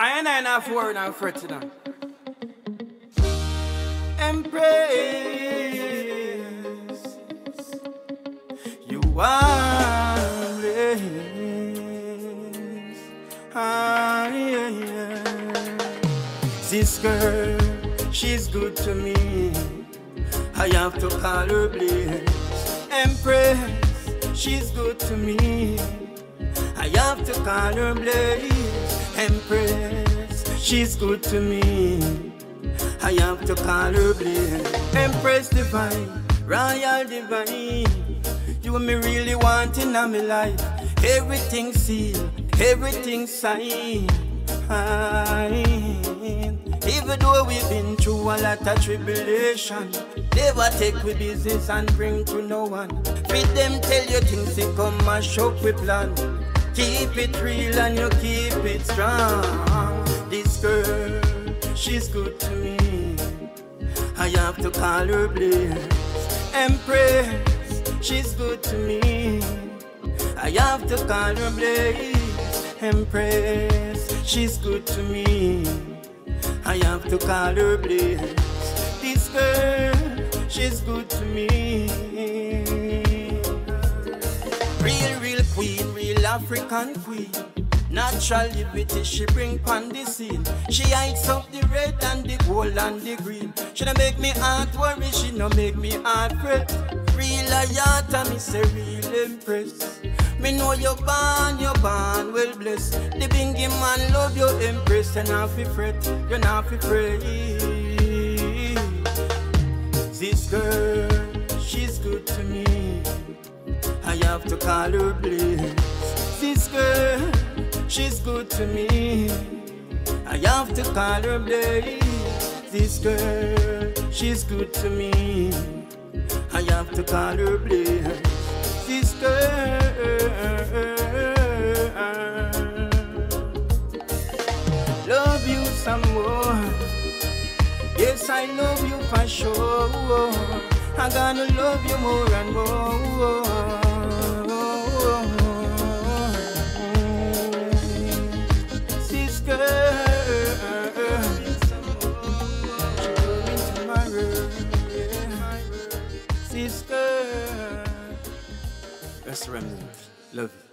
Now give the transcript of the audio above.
I ain't enough word and fret now. Embrace. You are. Ah, yeah, yeah. This girl, she's good to me. I have to call her bliss. Empress, she's good to me. I have to call her bliss. Empress, she's good to me. I have to call her bliss. Empress divine, royal divine. You and me really want in my life. Everything sealed, everything signed. Even though we've been through a lot of tribulation, never take we business and bring to no one. Feed them tell you things they come and show we plan. Keep it real and you keep it strong. She's good to me. I have to call her bliss. Empress, she's good to me. I have to call her bliss. Empress, she's good to me. I have to call her bliss. This girl, she's good to me. Real, real queen, real African queen. Natural liberty she bring pon the scene. She hides up the red and the gold and the green. She no make me heart worry, she no make me heart fret. Real ayata, me say real empress. Me know you born, you born well blessed. The bingy man love you empress, and not fi fret, you're not fi pray. This girl, she's good to me. I have to call her bliss. She's good to me. I have to call her bliss. This girl, she's good to me. I have to call her bliss. This girl, love you some more. Yes, I love you for sure. I'm gonna love you more and more. This girl, remnant. Love you.